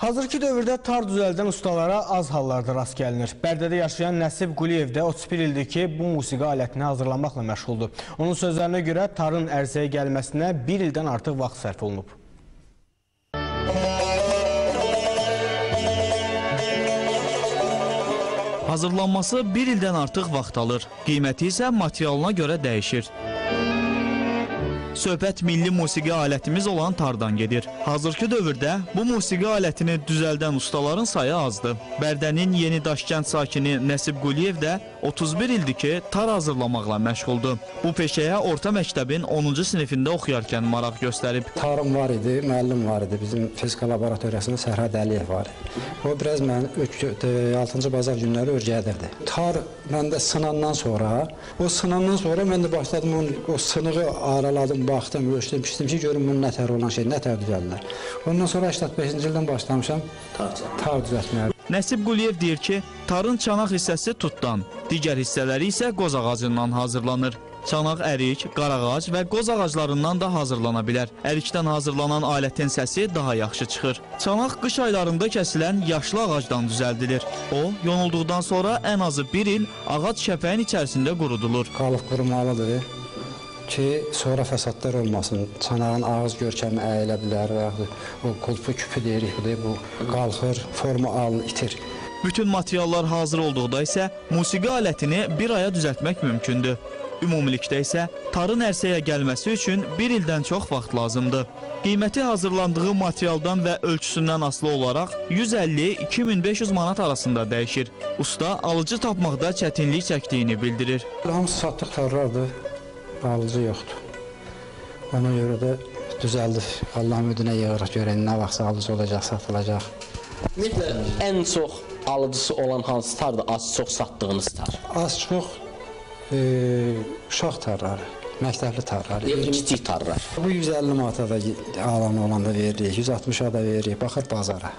Hazırki dövrdə tar düzəldən ustalara az hallarda rast gəlinir. Bərdədə yaşayan Nəsib Quliyev də 31 ildir ki, bu musiqi alətini hazırlanmaqla məşğuldur. Onun sözlərinə görə tarın ərsəyə gəlməsinə bir ildən artıq vaxt sərf olunub. Hazırlanması bir ildən artıq vaxt alır. Qiyməti isə materialına görə dəyişir. Söhbət milli musiqi alətimiz olan tardan gedir. Hazırki dövrdə bu musiqi alətini düzəldən ustaların sayı azdır. Bərdənin Yeni Daşkənd sakini Nəsib Quliyev də 31 ildir ki, tar hazırlamaqla məşğuldur. Bu peşəyə orta məktəbin 10-cu sinifində oxuyarkən maraq göstərib. Tarım var idi, müəllim var idi. Bizim fizika laboratoriyasında Sərhəd Əliyev var. O biraz məni 6-cı bazar günləri öyrədirdi. Tar məndə sınandan sonra, o sınandan sonra mən də başladım o sınığı araladım, baxdım, ölçdüm, pişdim ki, görüm bunun nətər olan şey, nətər düzəllər. Ondan sonra 85-ci ildən başlamışam tar düzəltməyə. Nəsib Quliyev deyir ki, tarın çanaq hissəsi tutdan, digər hissələri isə qoz ağacından hazırlanır. Çanaq ərik, qarağac və qoz ağaclarından da hazırlana bilər. Ərikdən hazırlanan alətin səsi daha yaxşı çıxır. Çanaq qış aylarında kəsilən yaşlı ağacdan düzəldilir. O, yonulduqdan sonra ən azı bir il ağac şəfəyin içərisində qurudulur. Qalıq qurumalıdır ki, sonra fəsadlar olmasın. Çanağın ağız görkəmi əyilə bilər və yaxud o qulpu küpü deyirik, bu qalxır, forma alın, itir. Bütün materiallar hazır olduqda isə musiqi alətini bir aya düzəltmək mümkündür. Ümumilikdə isə tarın ərsəyə gəlməsi üçün bir ildən çox vaxt lazımdır. Qiyməti hazırlandığı materialdan və ölçüsündən asılı olaraq 150-2500 manat arasında dəyişir. Usta alıcı tapmaqda çətinlik çəkdiyini bildirir. Hamısı satdıq tarlardır, alıcı yoxdur. Ona görə də düzəldir. Allahın ümidinə yığırıq, görək nə vaxt alıcı olacaq, satılacaq. Ümumiyyətlə ən çox alıcısı olan hansı tardır? Az çox satdığınız tar. Az çox e, uşaq tarları, məktəbli tarları. Kiçik tarlar. Bu 150 manata da alan olanda veririk, 160-a da veririk, baxır bazara.